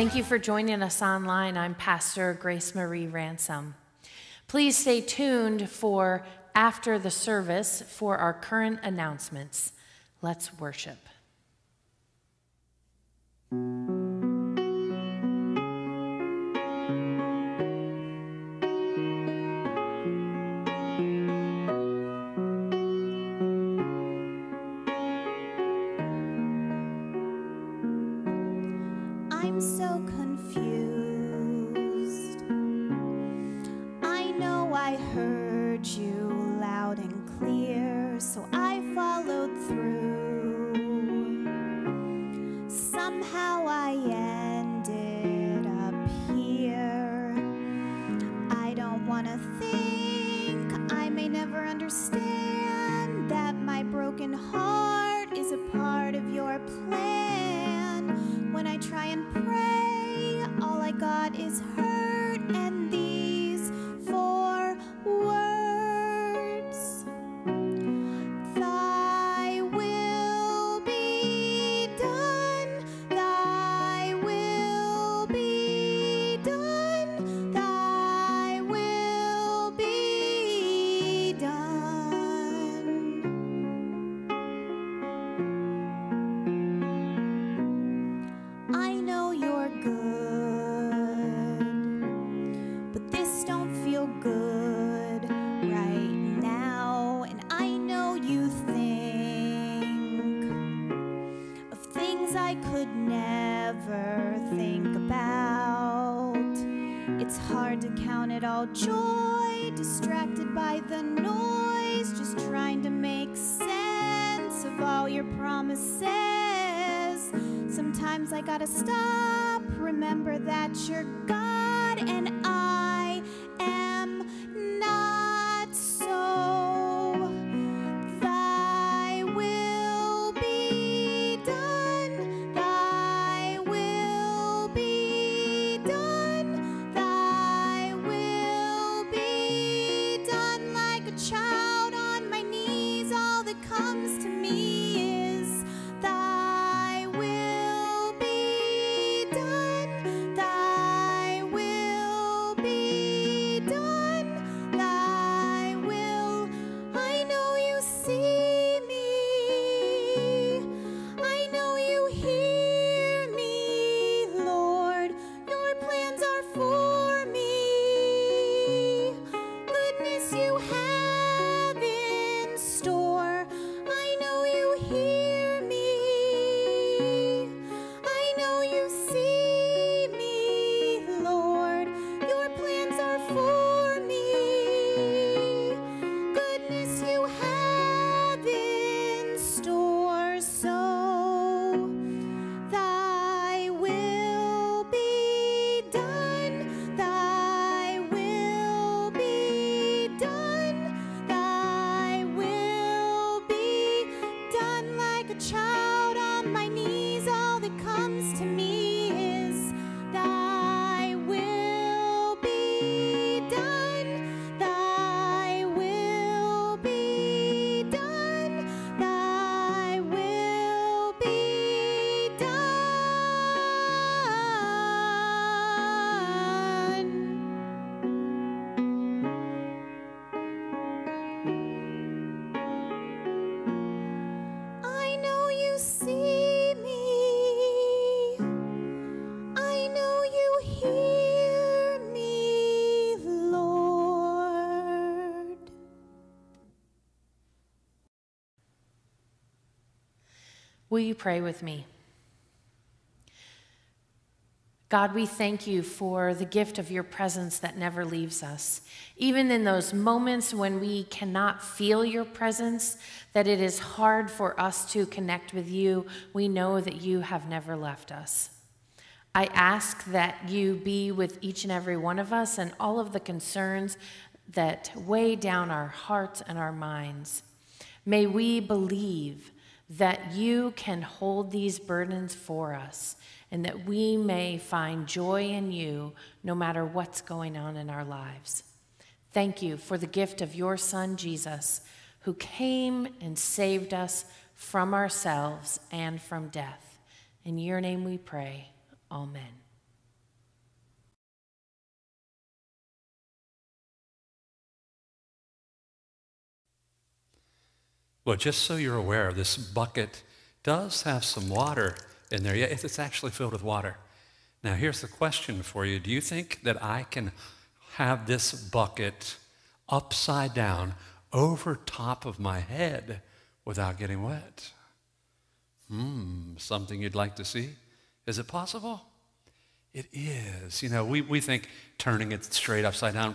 Thank you for joining us online. I'm Pastor Grace Marie Ransom. Please stay tuned for after the service for our current announcements. Let's worship. Sometimes I gotta stop, remember that you're God and I Will you pray with me? God, we thank you for the gift of your presence that never leaves us. Even in those moments when we cannot feel your presence, that it is hard for us to connect with you, we know that you have never left us. I ask that you be with each and every one of us and all of the concerns that weigh down our hearts and our minds. May we believe that you can hold these burdens for us and that we may find joy in you no matter what's going on in our lives. Thank you for the gift of your Son, Jesus, who came and saved us from ourselves and from death. In your name we pray. Amen. Well, just so you're aware, this bucket does have some water in there. Yeah, it's actually filled with water. Now, here's the question for you Do you think that I can have this bucket upside down over top of my head without getting wet? Hmm, something you'd like to see? Is it possible? It is. You know, we, we think turning it straight upside down,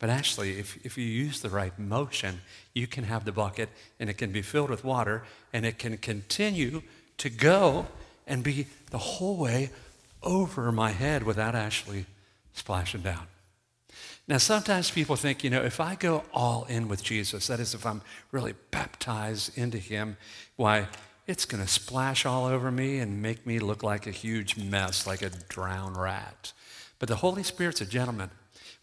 but actually, if, if you use the right motion, you can have the bucket and it can be filled with water and it can continue to go and be the whole way over my head without actually splashing down. Now, sometimes people think, you know, if I go all in with Jesus, that is, if I'm really baptized into Him, why, it's going to splash all over me and make me look like a huge mess, like a drowned rat. But the Holy Spirit's a gentleman.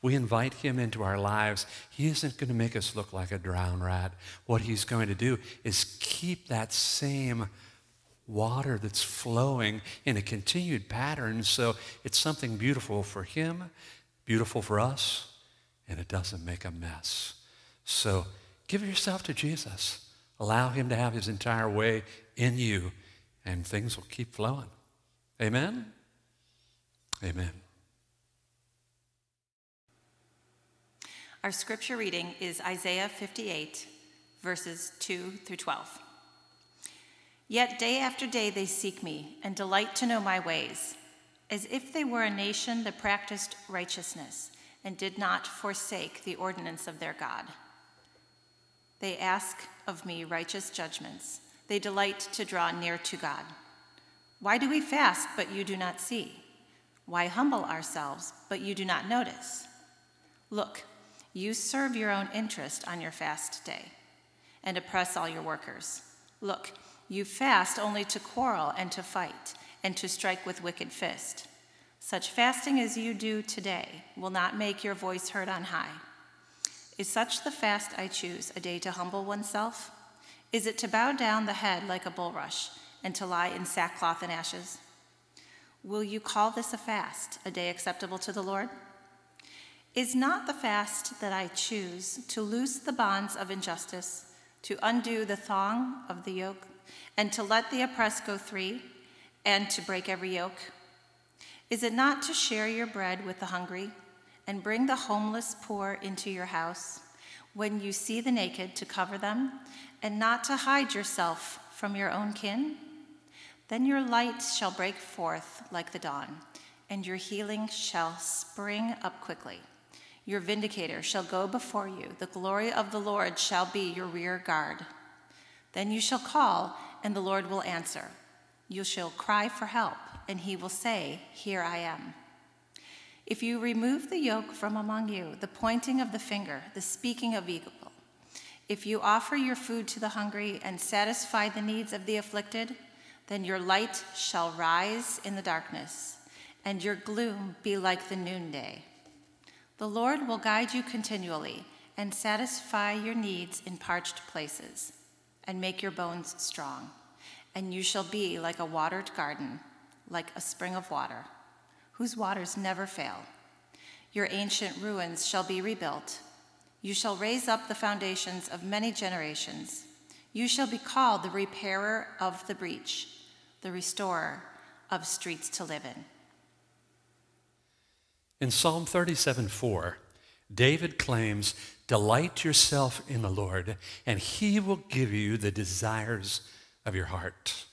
We invite him into our lives. He isn't going to make us look like a drowned rat. What he's going to do is keep that same water that's flowing in a continued pattern so it's something beautiful for him, beautiful for us, and it doesn't make a mess. So give yourself to Jesus. Allow him to have his entire way in you, and things will keep flowing. Amen? Amen. Our scripture reading is Isaiah 58, verses 2 through 12. Yet day after day they seek me and delight to know my ways, as if they were a nation that practiced righteousness and did not forsake the ordinance of their God. They ask of me righteous judgments they delight to draw near to God. Why do we fast, but you do not see? Why humble ourselves, but you do not notice? Look, you serve your own interest on your fast day and oppress all your workers. Look, you fast only to quarrel and to fight and to strike with wicked fist. Such fasting as you do today will not make your voice heard on high. Is such the fast I choose, a day to humble oneself? Is it to bow down the head like a bulrush and to lie in sackcloth and ashes? Will you call this a fast, a day acceptable to the Lord? Is not the fast that I choose to loose the bonds of injustice, to undo the thong of the yoke, and to let the oppressed go free, and to break every yoke? Is it not to share your bread with the hungry, and bring the homeless poor into your house? When you see the naked, to cover them, and not to hide yourself from your own kin? Then your light shall break forth like the dawn, and your healing shall spring up quickly. Your vindicator shall go before you. The glory of the Lord shall be your rear guard. Then you shall call, and the Lord will answer. You shall cry for help, and he will say, Here I am. If you remove the yoke from among you, the pointing of the finger, the speaking of evil, if you offer your food to the hungry and satisfy the needs of the afflicted, then your light shall rise in the darkness, and your gloom be like the noonday. The Lord will guide you continually and satisfy your needs in parched places, and make your bones strong. And you shall be like a watered garden, like a spring of water, whose waters never fail. Your ancient ruins shall be rebuilt you shall raise up the foundations of many generations. You shall be called the repairer of the breach, the restorer of streets to live in. In Psalm 37 4, David claims, Delight yourself in the Lord, and he will give you the desires of your heart.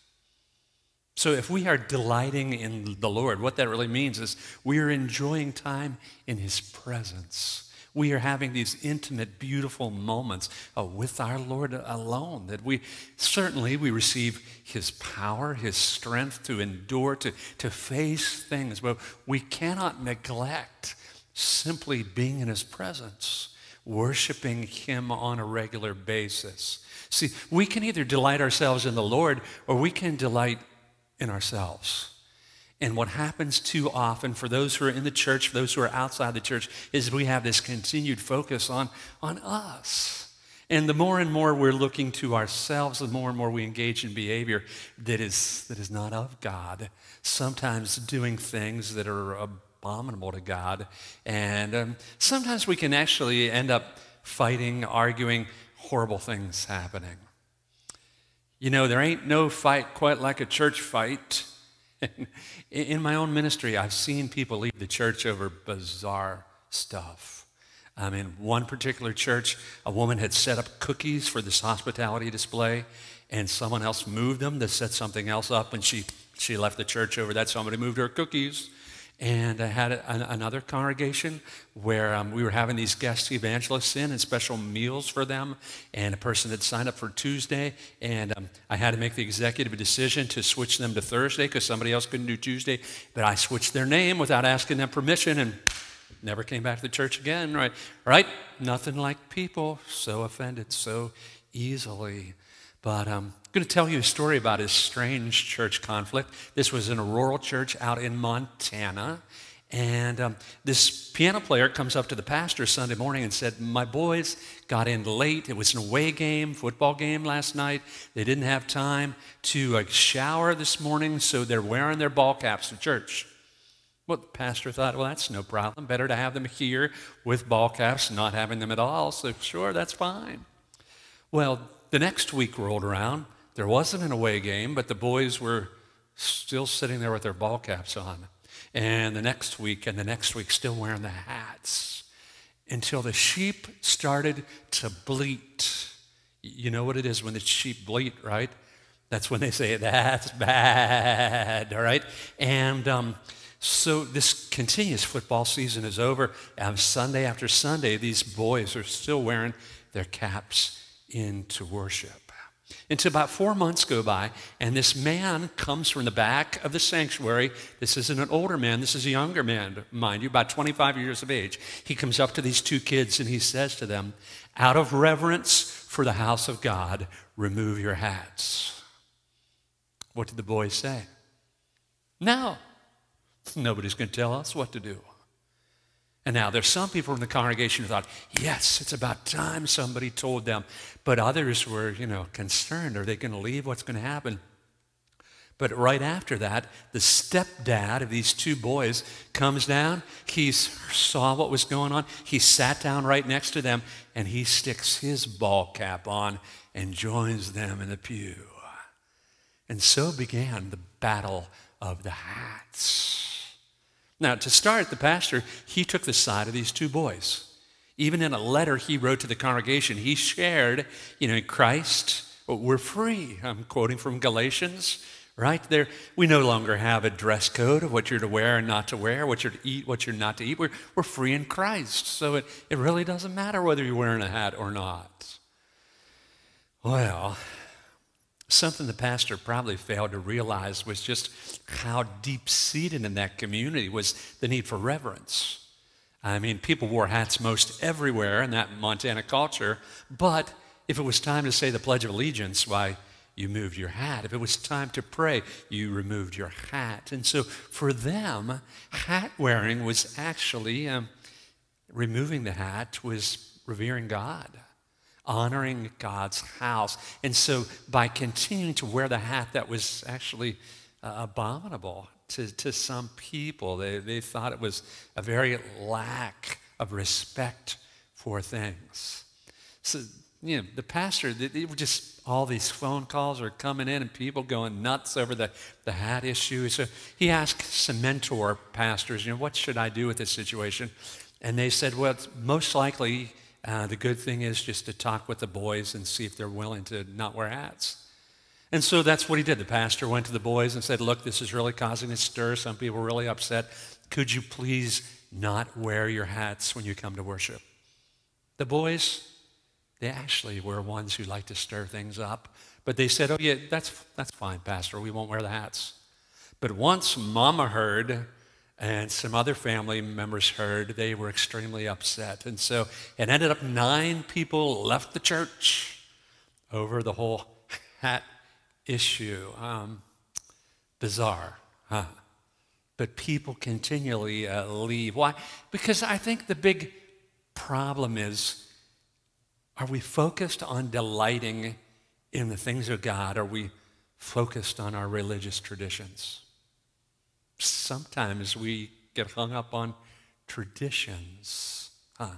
So, if we are delighting in the Lord, what that really means is we are enjoying time in his presence we are having these intimate, beautiful moments uh, with our Lord alone. That we certainly we receive His power, His strength to endure, to, to face things, but we cannot neglect simply being in His presence, worshiping Him on a regular basis. See, we can either delight ourselves in the Lord or we can delight in ourselves. And what happens too often for those who are in the church, for those who are outside the church, is we have this continued focus on, on us. And the more and more we're looking to ourselves, the more and more we engage in behavior that is, that is not of God. Sometimes doing things that are abominable to God. And um, sometimes we can actually end up fighting, arguing, horrible things happening. You know, there ain't no fight quite like a church fight. In my own ministry, I've seen people leave the church over bizarre stuff. I mean, one particular church, a woman had set up cookies for this hospitality display, and someone else moved them to set something else up, and she, she left the church over that. Somebody moved her cookies. And I had a, another congregation where um, we were having these guest evangelists in and special meals for them. And a person had signed up for Tuesday, and um, I had to make the executive decision to switch them to Thursday because somebody else couldn't do Tuesday. But I switched their name without asking them permission and never came back to the church again. Right? Right? Nothing like people so offended so easily. But I'm um, going to tell you a story about a strange church conflict. This was in a rural church out in Montana. And um, this piano player comes up to the pastor Sunday morning and said, My boys got in late. It was an away game, football game last night. They didn't have time to uh, shower this morning, so they're wearing their ball caps to church. Well, the pastor thought, Well, that's no problem. Better to have them here with ball caps, not having them at all. So, sure, that's fine. Well, the next week rolled around. There wasn't an away game, but the boys were still sitting there with their ball caps on. And the next week, and the next week, still wearing the hats until the sheep started to bleat. You know what it is when the sheep bleat, right? That's when they say, that's bad, all right? And um, so this continues. Football season is over. And Sunday after Sunday, these boys are still wearing their caps into worship. Until about four months go by, and this man comes from the back of the sanctuary. This isn't an older man, this is a younger man, mind you, about 25 years of age. He comes up to these two kids and he says to them, Out of reverence for the house of God, remove your hats. What did the boys say? No, nobody's going to tell us what to do. And now there's some people in the congregation who thought, yes, it's about time somebody told them. But others were, you know, concerned. Are they going to leave? What's going to happen? But right after that, the stepdad of these two boys comes down. He saw what was going on. He sat down right next to them and he sticks his ball cap on and joins them in the pew. And so began the battle of the hats. Now, to start, the pastor, he took the side of these two boys. Even in a letter he wrote to the congregation, he shared, you know, in Christ, oh, we're free. I'm quoting from Galatians, right? There, we no longer have a dress code of what you're to wear and not to wear, what you're to eat, what you're not to eat. We're, we're free in Christ. So it, it really doesn't matter whether you're wearing a hat or not. Well, Something the pastor probably failed to realize was just how deep seated in that community was the need for reverence. I mean, people wore hats most everywhere in that Montana culture, but if it was time to say the Pledge of Allegiance, why, you moved your hat. If it was time to pray, you removed your hat. And so for them, hat wearing was actually um, removing the hat was revering God honoring God's house. And so by continuing to wear the hat that was actually uh, abominable to, to some people, they, they thought it was a very lack of respect for things. So, you know, the pastor, they were just all these phone calls are coming in and people going nuts over the, the hat issue. So he asked some mentor pastors, you know, what should I do with this situation? And they said, well, most likely uh, the good thing is just to talk with the boys and see if they're willing to not wear hats. And so that's what he did. The pastor went to the boys and said, Look, this is really causing a stir. Some people are really upset. Could you please not wear your hats when you come to worship? The boys, they actually were ones who like to stir things up. But they said, Oh, yeah, that's, that's fine, Pastor. We won't wear the hats. But once Mama heard and some other family members heard, they were extremely upset. And so it ended up nine people left the church over the whole hat issue. Um, bizarre, huh? But people continually uh, leave. Why? Because I think the big problem is are we focused on delighting in the things of God? Are we focused on our religious traditions? Sometimes we get hung up on traditions. Huh.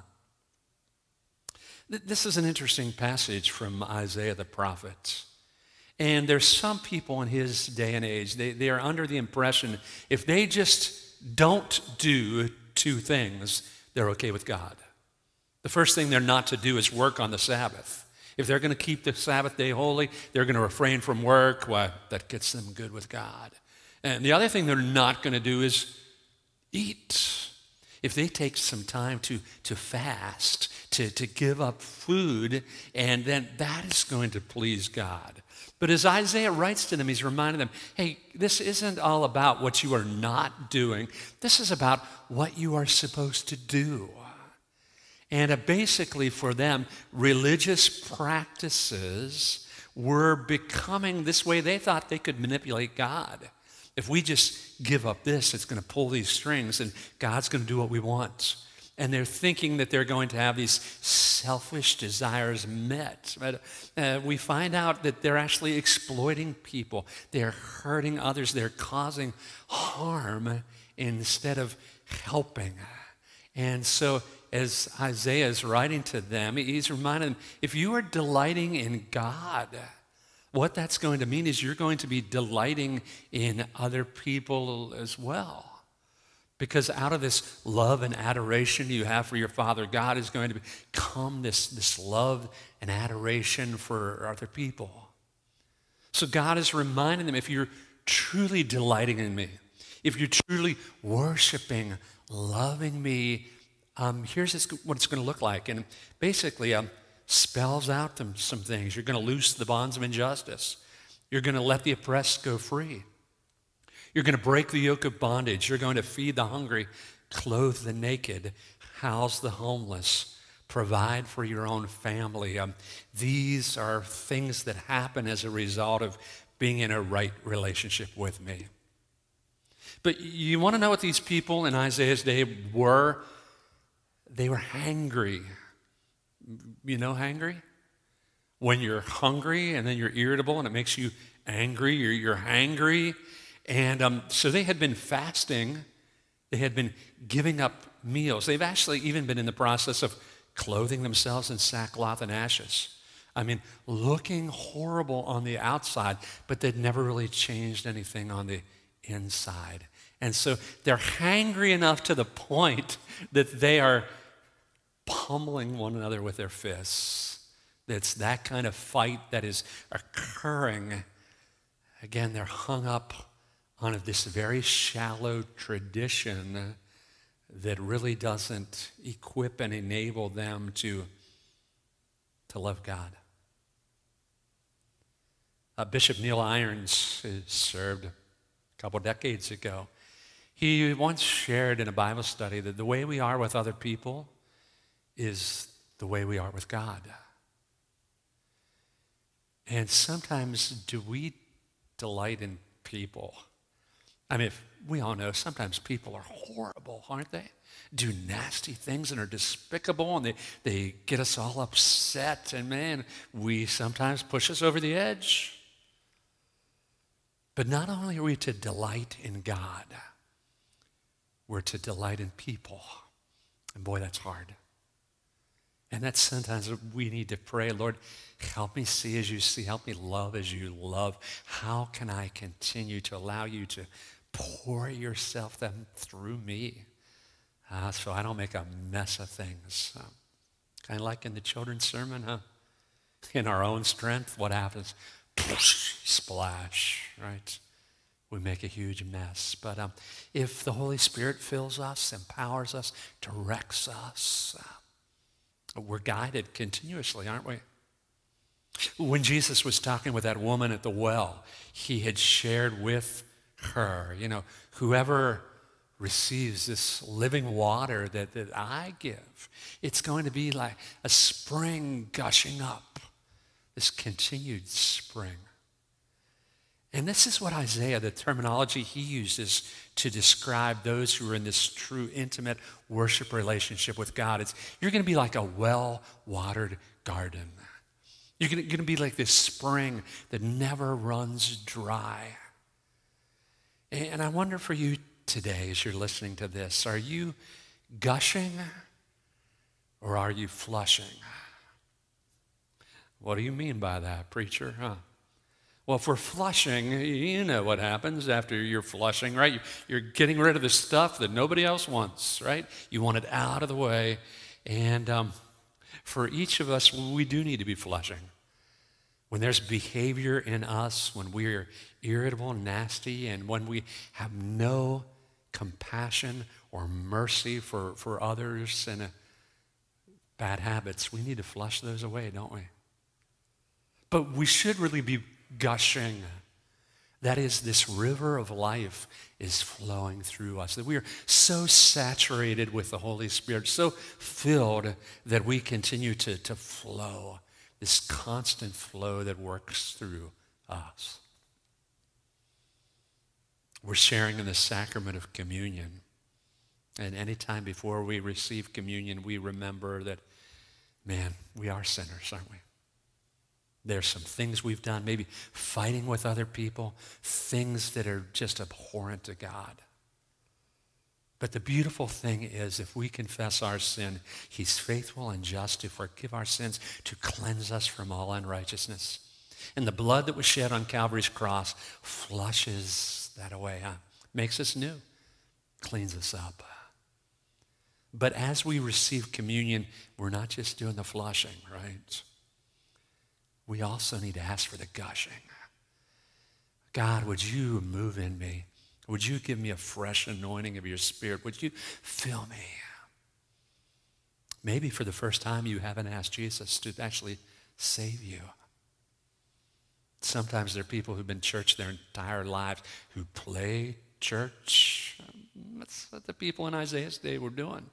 This is an interesting passage from Isaiah the prophet. And there's some people in his day and age, they, they are under the impression if they just don't do two things, they're okay with God. The first thing they're not to do is work on the Sabbath. If they're going to keep the Sabbath day holy, they're going to refrain from work. Why, that gets them good with God. And the other thing they're not going to do is eat. If they take some time to, to fast, to, to give up food, and then that is going to please God. But as Isaiah writes to them, he's reminding them hey, this isn't all about what you are not doing, this is about what you are supposed to do. And uh, basically, for them, religious practices were becoming this way they thought they could manipulate God. If we just give up this, it's going to pull these strings and God's going to do what we want. And they're thinking that they're going to have these selfish desires met. But uh, we find out that they're actually exploiting people, they're hurting others, they're causing harm instead of helping. And so as Isaiah is writing to them, he's reminding them if you are delighting in God, what that's going to mean is you're going to be delighting in other people as well. Because out of this love and adoration you have for your Father, God is going to come this, this love and adoration for other people. So God is reminding them if you're truly delighting in me, if you're truly worshiping, loving me, um, here's what it's going to look like. And basically, um, spells out them, some things. You're going to loose the bonds of injustice. You're going to let the oppressed go free. You're going to break the yoke of bondage. You're going to feed the hungry, clothe the naked, house the homeless, provide for your own family. Um, these are things that happen as a result of being in a right relationship with me. But you want to know what these people in Isaiah's day were? They were hangry. You know, hangry? When you're hungry and then you're irritable and it makes you angry, you're, you're hangry. And um, so they had been fasting, they had been giving up meals. They've actually even been in the process of clothing themselves in sackcloth and ashes. I mean, looking horrible on the outside, but they'd never really changed anything on the inside. And so they're hangry enough to the point that they are pummeling one another with their fists. It's that kind of fight that is occurring. Again, they're hung up on this very shallow tradition that really doesn't equip and enable them to, to love God. Uh, Bishop Neil Irons served a couple decades ago. He once shared in a Bible study that the way we are with other people is the way we are with God. And sometimes do we delight in people? I mean, we all know sometimes people are horrible, aren't they? Do nasty things and are despicable and they, they get us all upset. And man, we sometimes push us over the edge. But not only are we to delight in God, we're to delight in people. And boy, that's hard. And that's sometimes we need to pray, Lord, help me see as you see, help me love as you love. How can I continue to allow you to pour yourself them through me uh, so I don't make a mess of things? Uh, kind of like in the children's sermon, huh? In our own strength, what happens? Splash, right? we make a huge mess. But um, if the Holy Spirit fills us, empowers us, directs us, uh, we're guided continuously, aren't we? When Jesus was talking with that woman at the well, he had shared with her, you know, whoever receives this living water that, that I give, it's going to be like a spring gushing up, this continued spring. And this is what Isaiah, the terminology he uses to describe those who are in this true, intimate worship relationship with God. It's, you're going to be like a well watered garden. You're going to be like this spring that never runs dry. And I wonder for you today, as you're listening to this, are you gushing or are you flushing? What do you mean by that, preacher? Huh? Well, if we're flushing, you know what happens after you're flushing, right? You're getting rid of the stuff that nobody else wants, right? You want it out of the way. And um, for each of us, we do need to be flushing. When there's behavior in us, when we're irritable, nasty, and when we have no compassion or mercy for, for others and uh, bad habits, we need to flush those away, don't we? But we should really be gushing. That is, this river of life is flowing through us. That we are so saturated with the Holy Spirit, so filled that we continue to, to flow. This constant flow that works through us. We're sharing in the sacrament of communion. And anytime before we receive communion, we remember that, man, we are sinners, aren't we? There's some things we've done, maybe fighting with other people, things that are just abhorrent to God. But the beautiful thing is, if we confess our sin, He's faithful and just to forgive our sins, to cleanse us from all unrighteousness. And the blood that was shed on Calvary's cross flushes that away, huh? makes us new, cleans us up. But as we receive communion, we're not just doing the flushing, right? We also need to ask for the gushing. God, would you move in me? Would you give me a fresh anointing of your spirit? Would you fill me? Maybe for the first time you haven't asked Jesus to actually save you. Sometimes there are people who've been church their entire lives who play church. That's what the people in Isaiah's day were doing.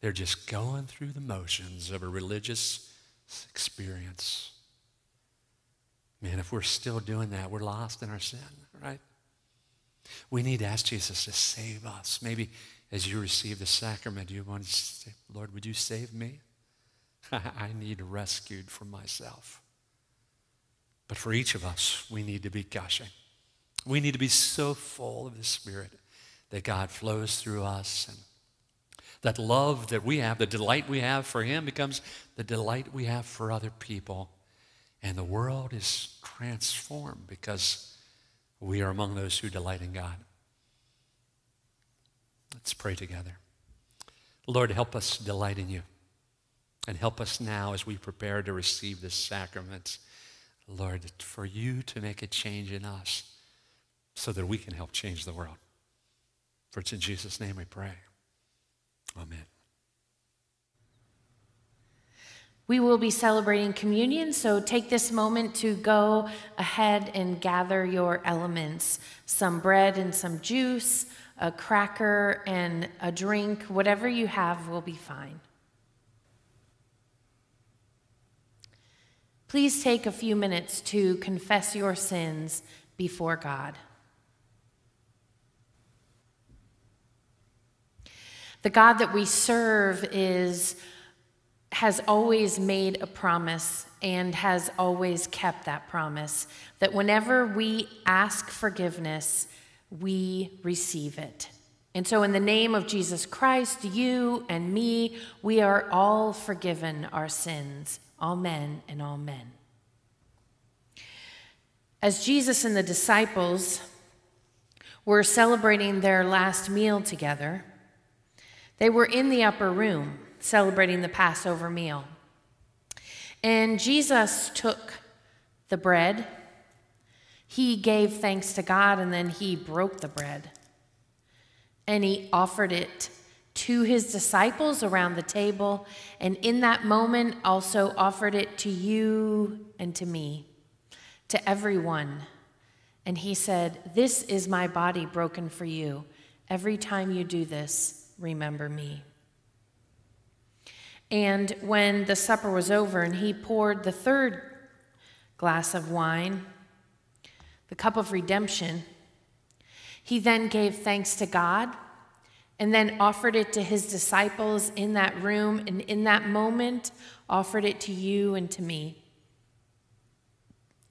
They're just going through the motions of a religious experience. Man, if we're still doing that, we're lost in our sin, right? We need to ask Jesus to save us. Maybe as you receive the sacrament, you want to say, Lord, would you save me? I need rescued from myself. But for each of us, we need to be gushing. We need to be so full of the Spirit that God flows through us and that love that we have, the delight we have for Him, becomes the delight we have for other people. And the world is transformed because we are among those who delight in God. Let's pray together. Lord, help us delight in you. And help us now as we prepare to receive this sacrament, Lord, for you to make a change in us so that we can help change the world. For it's in Jesus' name we pray. Amen. We will be celebrating communion, so take this moment to go ahead and gather your elements some bread and some juice, a cracker and a drink, whatever you have will be fine. Please take a few minutes to confess your sins before God. The God that we serve is has always made a promise and has always kept that promise that whenever we ask forgiveness, we receive it. And so, in the name of Jesus Christ, you and me, we are all forgiven our sins. Amen and amen. As Jesus and the disciples were celebrating their last meal together, they were in the upper room celebrating the Passover meal. And Jesus took the bread, he gave thanks to God, and then he broke the bread. And he offered it to his disciples around the table, and in that moment also offered it to you and to me, to everyone. And he said, This is my body broken for you. Every time you do this, remember me. And when the supper was over and he poured the third glass of wine, the cup of redemption, he then gave thanks to God and then offered it to his disciples in that room and in that moment offered it to you and to me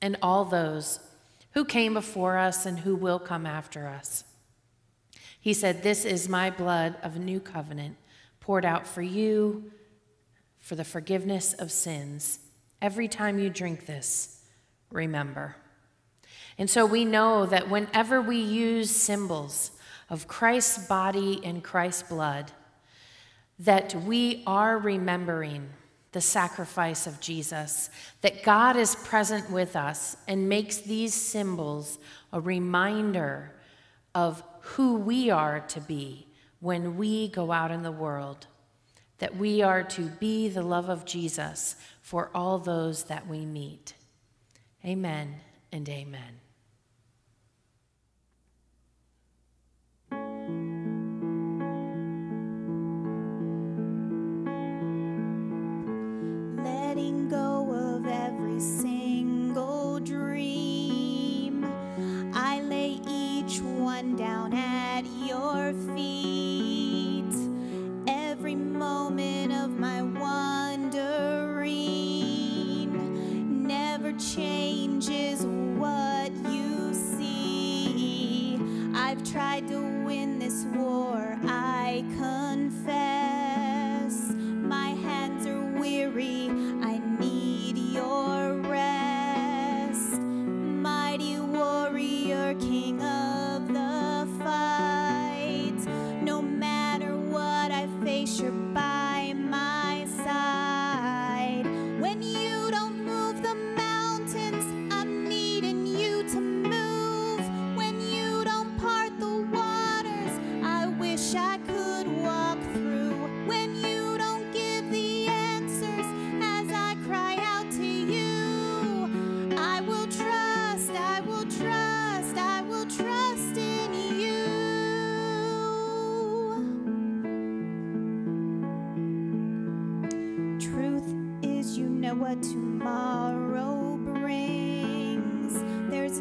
and all those who came before us and who will come after us. He said, This is my blood of a new covenant poured out for you for the forgiveness of sins. Every time you drink this, remember. And so we know that whenever we use symbols of Christ's body and Christ's blood, that we are remembering the sacrifice of Jesus, that God is present with us and makes these symbols a reminder of who we are to be when we go out in the world, that we are to be the love of Jesus for all those that we meet. Amen and amen. My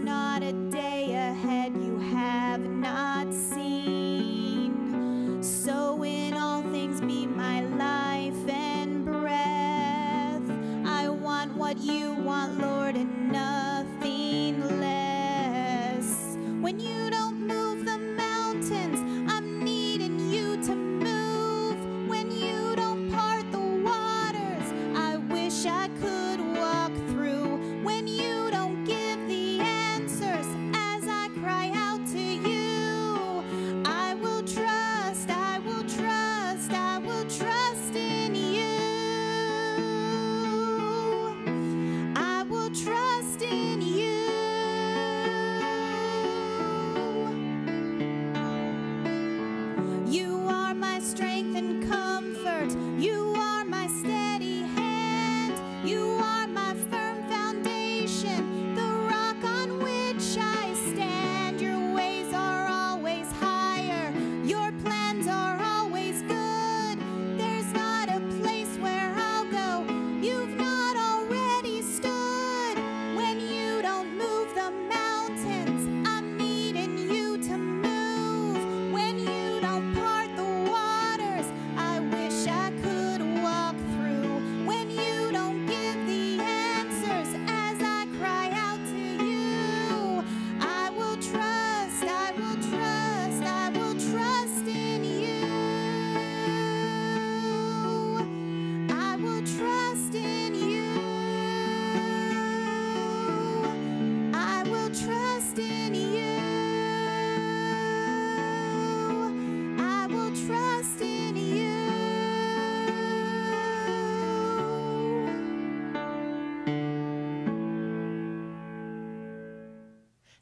not a day ahead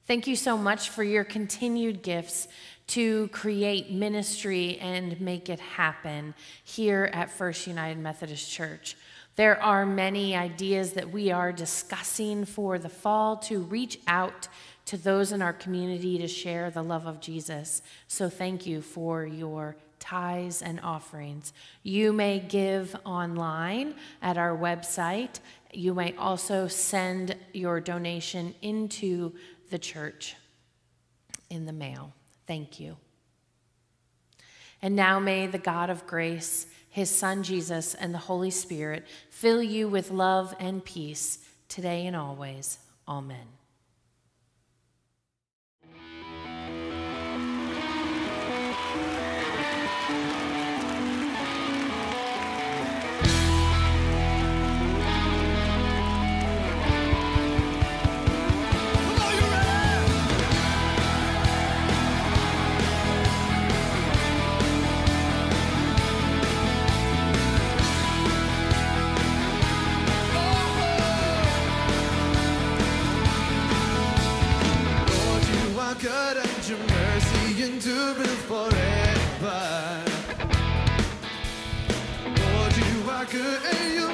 Thank you so much for your continued gifts to create ministry and make it happen here at First United Methodist Church. There are many ideas that we are discussing for the fall to reach out to those in our community to share the love of Jesus. So thank you for your tithes and offerings. You may give online at our website. You may also send your donation into the church in the mail. Thank you. And now may the God of grace, his Son Jesus, and the Holy Spirit fill you with love and peace today and always. Amen. good and your mercy endureth forever. Lord, you are good and you